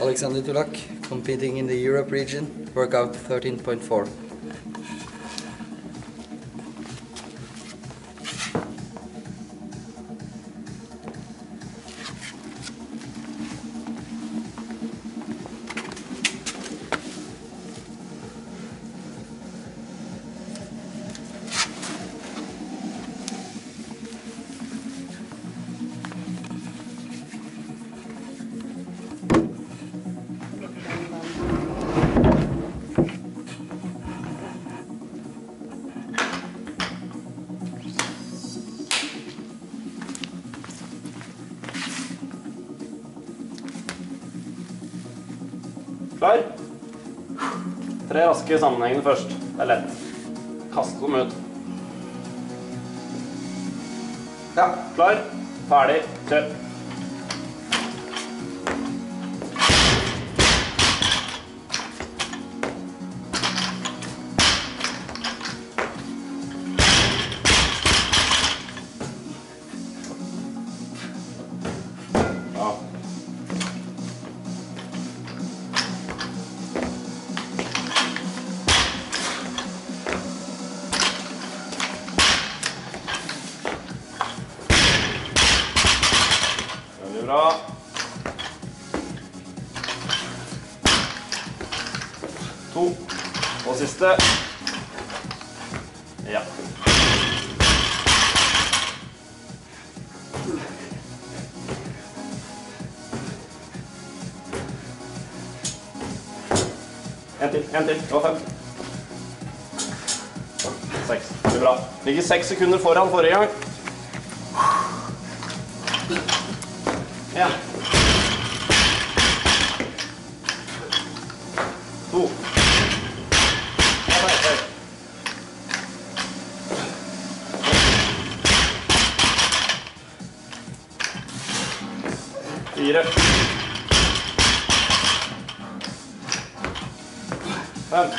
Alexander Dulak, competing in the Europe region, workout 13.4. Klar? Tre raske sammenhengende først. Det er lett. Kaste dem ut. Ja. Klar? Ferdig. Kjør. To. Og siste. Ja. En til, en til. Det var fem. Seks. Det blir bra. Ligger seks sekunder foran forrige gang. En. To. Fire. Fem.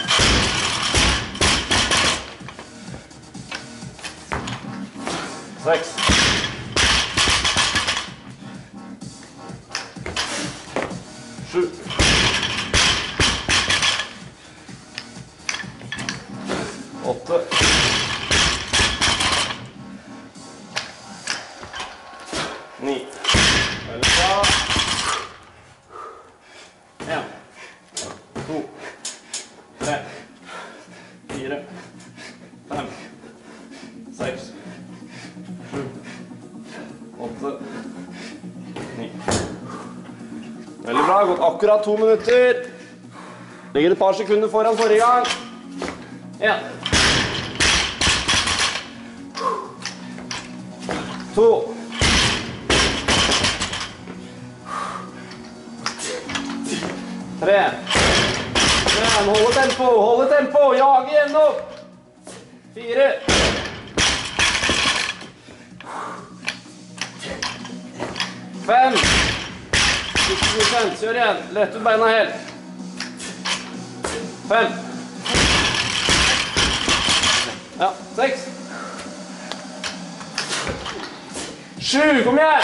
Seks. Sju. Åtte. Tre. Fire. Fem. Seks. Sju. Åtte. Ni. Veldig bra. Gått akkurat to minutter. Ligger et par sekunder foran forrige gang. En. To. Tre. Men holde tempo, holde tempo. Jage gjennom. Fire. Fem. 60 Kjør igjen. Lett ut beina helt. Fem. Ja, seks. Sju, kom igjen.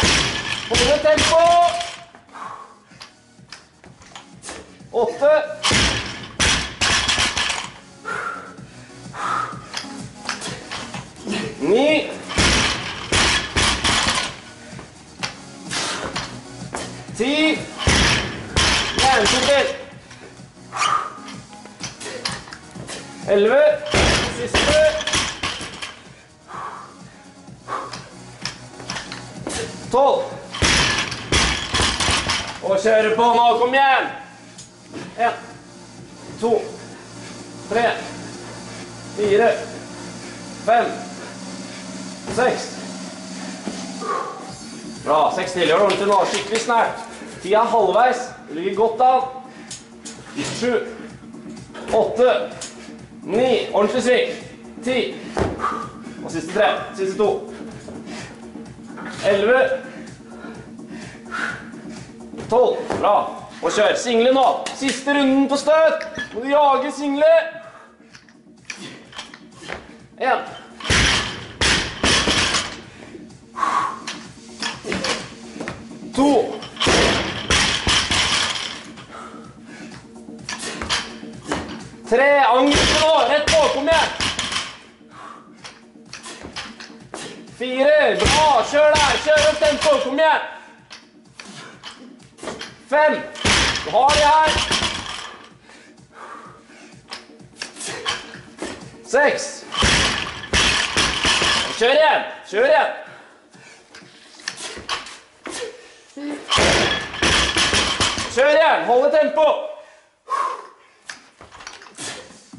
Holde tempo. Åtte. Elleve. Siste. Tolv. Og kjøre på nå. Kom igjen. En. To. Tre. Fire. Fem. Seks. Bra. Seks til. Gjør det ordentlig nå. Skikkelig snert. Tida er halvveis. Du ligger godt an. Sju. Åtte. Ni. Ordentlig sving. Ti. Og siste tre. Siste to. Elleve. Tolv. Bra. Og kjør. Single nå. Siste runden på støt. Må du jage single. En. Fire. Bra. Kjør der. Kjør opp tempo. Kom igjen. Fem. Du har de her. Seks. Kjør igjen. Kjør igjen. Kjør igjen. Holde tempo.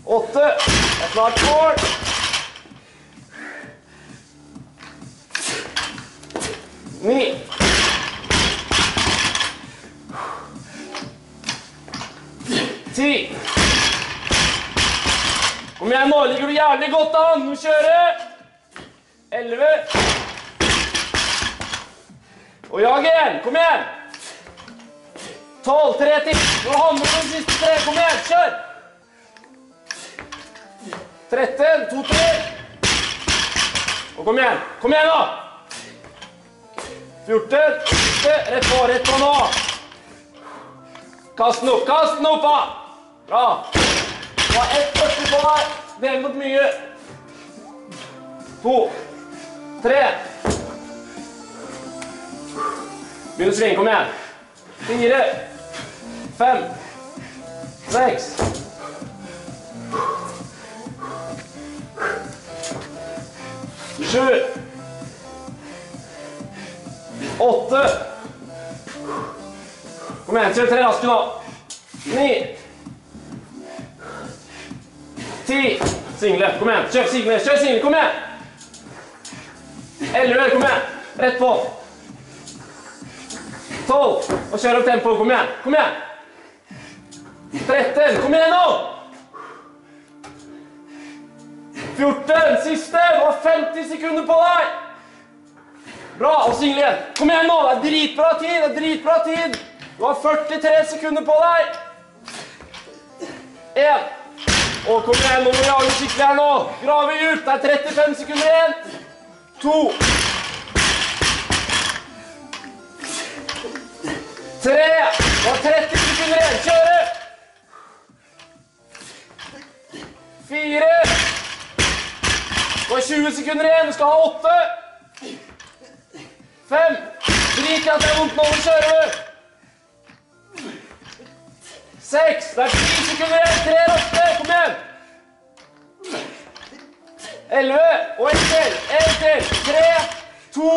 Åtte. Det er snart mål. Ni. Ti. Kom igjen nå, ligger du jævlig godt an. Nå kjører. Elleve. Og jag igjen. Kom igjen. Tolv. Tre til. Nå handler du siste tre. Kom igjen, kjør. 13. To til. Og kom igjen. Kom igjen nå. 14. Siste. Rett på, rett på nå. Kast den opp. Kast den opp. Bra. Du har ett 40 på deg. Del mot mye. To. Tre. Begynn å svinge. Kom igjen. Fire. Fem. Seks. Sju. Åtte. Kom igjen, kjør tre raske nå. Ni. Ti. Single. Kom igjen. Kjør single. Kjør single. Kom igjen. Elleve. Kom igjen. Rett på. Tolv. Og kjør opp tempoet. Kom igjen. Kom igjen. 13. Kom igjen nå. 14. Siste. Du har 50 sekunder på deg. Bra. Og single igjen. Kom igjen nå. Det er dritbra tid. Det er dritbra tid. Du har 43 sekunder på deg. En. Og kom igjen, nå må vi jage skikkelig her nå. Grave ut. Det er 35 sekunder igjen. To. Tre. Du har 30 sekunder igjen. Kjøre. Fire. Du har 20 sekunder igjen. Du skal ha åtte. Fem. Drit i at det er vondt nå. Nå kjører du. Seks. Det er ti sekunder igjen. Tre raske. Kom igjen. Elleve. Og en til. En til. Tre, to,